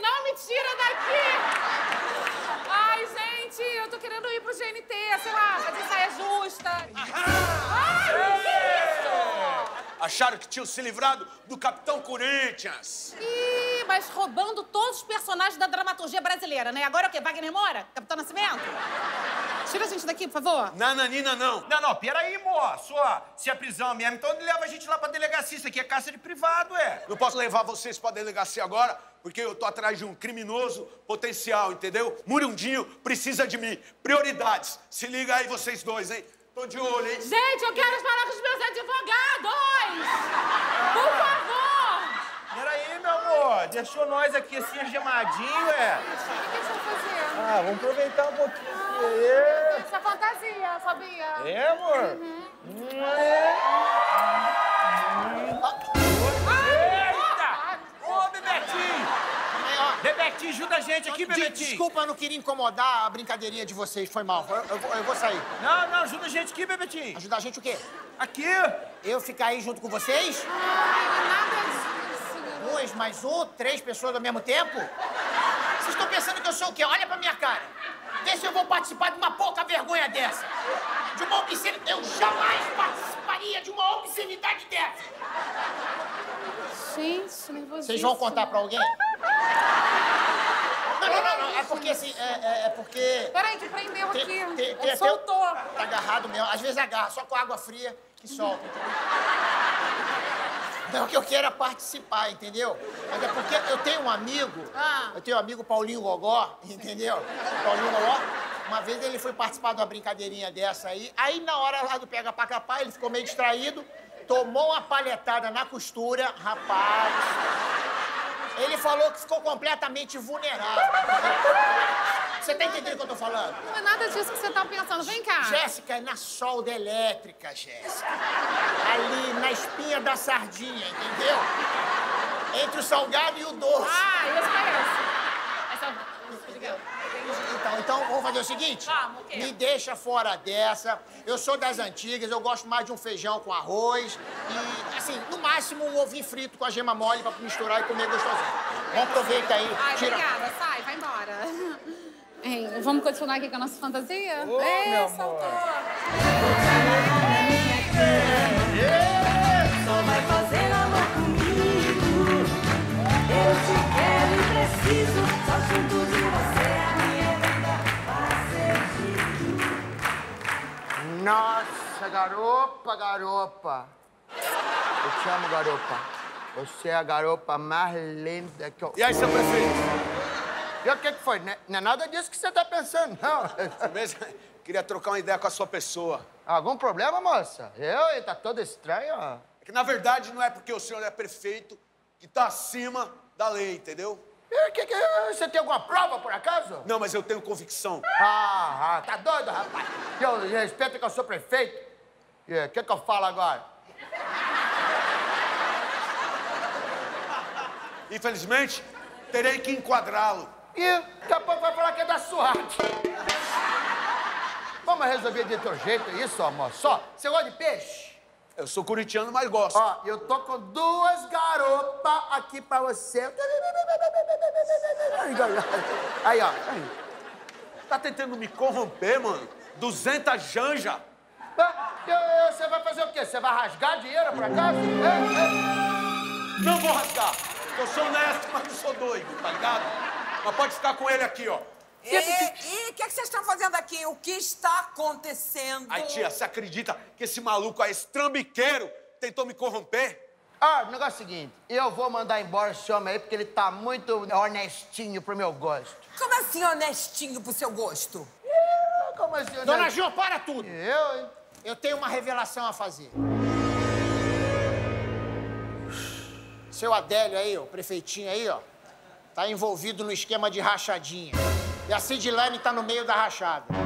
Não me tira daqui! Ai, gente, eu tô querendo ir pro GNT, sei lá, fazer saia justa. Ai, que isso? Acharam que tinham se livrado do Capitão Corinthians. Ih, mas roubando todos os personagens da dramaturgia brasileira, né? Agora é o quê? Wagner Moura? Capitão Nascimento? Tira a gente daqui, por favor. Nananina, não. Não, não, peraí, moço. Ó, se é prisão mesmo, então leva a gente lá pra delegacia. Isso aqui é cárcere privado, é. Não posso levar vocês pra delegacia agora, porque eu tô atrás de um criminoso potencial, entendeu? Murundinho precisa de mim. Prioridades. Se liga aí vocês dois, hein? Tô de olho, hein? Gente, eu quero falar com os meus advogados! Por favor! Peraí, meu amor. Deixou nós aqui assim, gemadinho, é. O que vão fazer? Ah, vamos aproveitar um pouquinho. É, Essa fantasia, sabia? é amor? Hum, é. Eita! Ô, Bebetinho! Bebetinho, ajuda a gente aqui, Bebetinho. Desculpa, eu não queria incomodar a brincadeirinha de vocês, foi mal. Eu, eu vou- eu vou sair. Não, não, ajuda a gente aqui, Bebetinho. Ajudar a gente o quê? Aqui. Eu ficar aí junto com vocês? Ai, nada disso. Duas mais um, três pessoas ao mesmo tempo? Vocês estão pensando que eu sou o quê? Olha pra minha cara. Vê se eu vou participar de uma pouca vergonha dessa. De uma obscenidade. Eu jamais participaria de uma obscenidade dessa. Gente, nervosíssimo. Vocês vão contar pra alguém? Não, não, não, não. É porque assim, é, é- é porque. Peraí, que prendeu Tem- aqui. tem- tem até- soltou. Tá agarrado mesmo. Às vezes agarra, só com água fria que solta. Não, o que eu quero é participar, entendeu? Mas é porque eu tenho um amigo, Ah. eu tenho um amigo Paulinho Gogó, entendeu? Paulinho Gogó. Uma vez ele foi participar de uma brincadeirinha dessa aí, aí na hora lá do pega pra capar, ele ficou meio distraído, tomou uma palhetada na costura, rapaz. Ele falou que ficou completamente vulnerável. Você tá entendendo o que eu tô falando? Não é nada disso que você tá pensando. Vem cá. Jéssica, é na solda elétrica, Jéssica. Ali, na espinha da sardinha, entendeu? Entre o salgado e o doce. Ah, eu conheço. Essa... Legal. Então, então, vamos fazer o seguinte? Vamos, o quê? Me deixa fora dessa. Eu sou das antigas, eu gosto mais de um feijão com arroz. E, assim, no máximo um ovinho frito com a gema mole pra misturar e comer gostosinho. Vamos aproveitar aí. Ai, tira. obrigada. Sai, vai embora. Hein, vamos continuar aqui com a nossa fantasia? Ô, é, meu saltou. Só vai fazer amor comigo. Eu te quero e preciso. Só junto de você a minha vida vai ser Nossa, garopa, garopa. Eu te amo, garopa. Você é a garopa mais linda que eu... E aí, seu prefeito? E o que que foi? Não é- Não é nada disso que você tá pensando, não. Mesmo? Queria trocar uma ideia com a sua pessoa. Algum problema, moça? Eu? Ele tá todo estranho. ó. É que, na verdade, não é porque o senhor é prefeito que tá acima da lei, entendeu? E que que... Você tem alguma prova, por acaso? Não, mas eu tenho convicção. Ah, ah, tá doido, rapaz? Eu respeito que eu sou prefeito. E o que que eu falo agora? Infelizmente, terei que enquadrá-lo. E daqui a pouco vai falar que é da sorte. Vamos resolver de outro jeito isso, amor. Só, você gosta de peixe? Eu sou corintiano, mas gosto. Ó, eu tô com duas garopas aqui pra você. Aí, ó. Tá tentando me corromper, mano? 200 janja. Você vai fazer o quê? Você vai rasgar dinheiro por acaso? É, Não vou rasgar. Eu sou honesto, mas não sou doido, tá ligado? Mas pode ficar com ele aqui, ó. E o que, que vocês estão fazendo aqui? O que está acontecendo? Aí, tia, você acredita que esse maluco aí, esse trambiqueiro, tentou me corromper? é. Ah, o negócio é o seguinte. Eu vou mandar embora esse homem aí porque ele tá muito honestinho pro meu gosto. Como assim honestinho pro seu gosto? Como assim? Dona honestinho? Gil, para tudo. Eu, hein? Eu tenho uma revelação a fazer. Seu Adélio aí, ó, prefeitinho aí, ó, tá envolvido no esquema de rachadinha. E a Cidilane tá no meio da rachada.